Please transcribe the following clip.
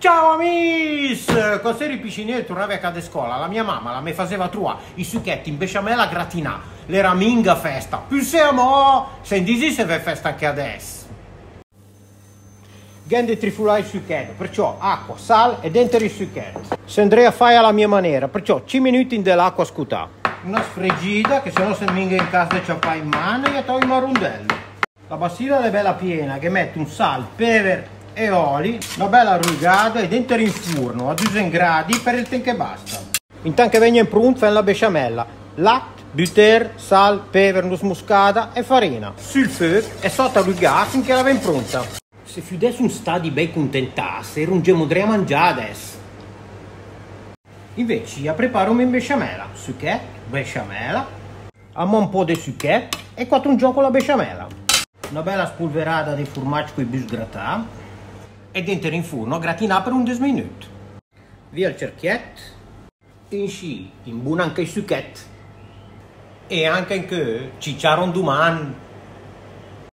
Ciao amici! Quando eri piccino tornavi a casa scuola, la mia mamma la mi faceva trovare i succhetti in besciamella gratinà. L'era minga festa. Più siamo! Se dici se ve festa anche adesso. Gende trifulare il succhetto, perciò acqua, sale e dentro il succhetto. Se andrei a fare alla mia maniera, perciò 5 minuti in dell'acqua scutà. Una sfregita che se no se minga in casa c'è fa in mano e togli il marundello. La bassina è bella piena che mette un sal, pepe e oli, una bella rugata e dentro in forno a 200 gradi per il tempo che basta. Intanto che venga in pronto fai la besciamella, latte, butter, sal, pepe, nuss moscata e farina. Sul fuoco e sotto gas finché la ven pronta. Se chiudesse un stadio ben contentasse, rungemo a mangiare adesso. Invece, io preparo un besciamella, succhetto, besciamella, amo un po' di succhetto e quattro un gioco la besciamella. Una bella spolverata di formaggio con i bus e dentro in forno a gratinare per un 10 minuti. Via il cerchietto, in sci, in buona anche il succhetto e anche in che cicciaron domani